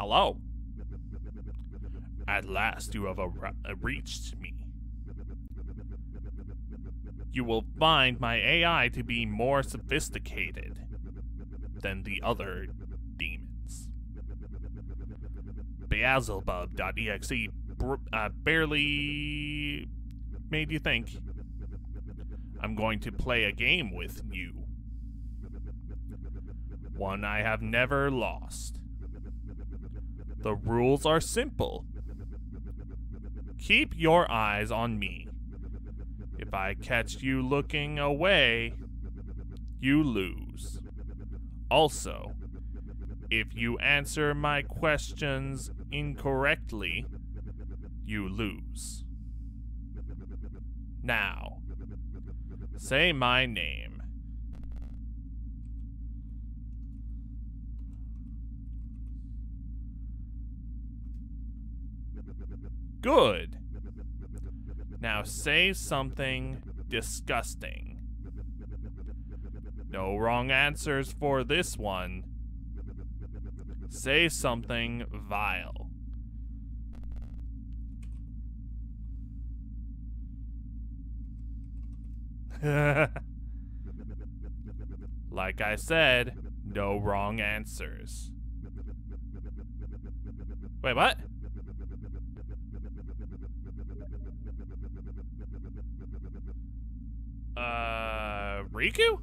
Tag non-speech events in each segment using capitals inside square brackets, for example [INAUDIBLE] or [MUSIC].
Hello. At last you have uh, reached me. You will find my AI to be more sophisticated than the other demons. Beelzebub.exe uh, barely made you think. I'm going to play a game with you. One I have never lost. The rules are simple. Keep your eyes on me. If I catch you looking away, you lose. Also, if you answer my questions incorrectly, you lose. Now, say my name. Good. Now say something disgusting. No wrong answers for this one. Say something vile. [LAUGHS] like I said, no wrong answers. Wait, what? Riku?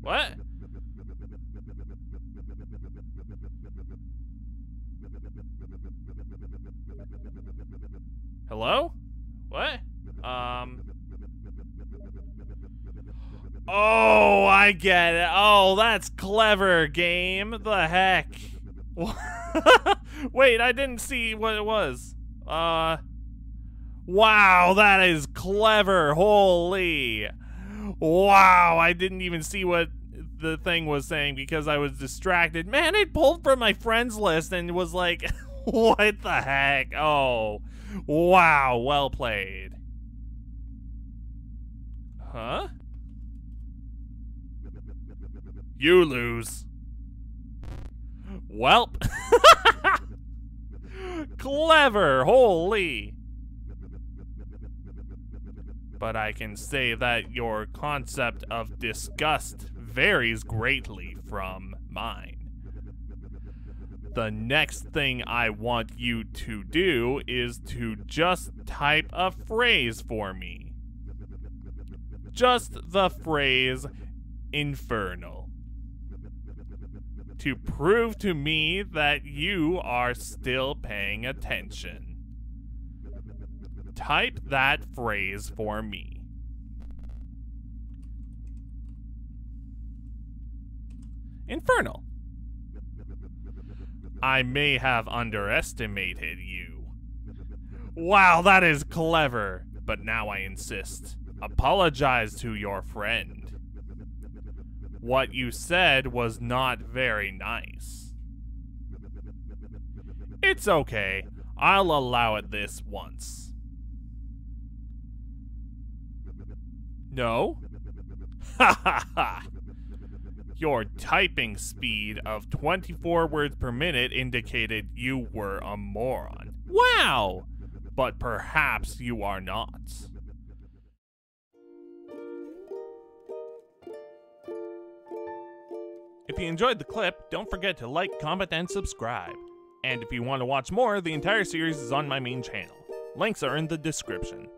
What? Hello? What? Um. Oh, I get it. Oh, that's clever, game. The heck? [LAUGHS] Wait, I didn't see what it was. Uh. Wow, that is clever. Holy. Wow, I didn't even see what the thing was saying because I was distracted. Man, it pulled from my friends list and was like, [LAUGHS] what the heck? Oh, wow, well played. Huh? You lose. Welp. [LAUGHS] Clever, holy. But I can say that your concept of disgust varies greatly from mine. The next thing I want you to do is to just type a phrase for me. Just the phrase infernal. To prove to me that you are still paying attention. Type that phrase for me. Infernal. I may have underestimated you. Wow, that is clever. But now I insist. Apologize to your friend. What you said was not very nice. It's okay. I'll allow it this once. No? Ha ha ha! Your typing speed of 24 words per minute indicated you were a moron. Wow! But perhaps you are not. If you enjoyed the clip, don't forget to like, comment, and subscribe. And if you want to watch more, the entire series is on my main channel. Links are in the description.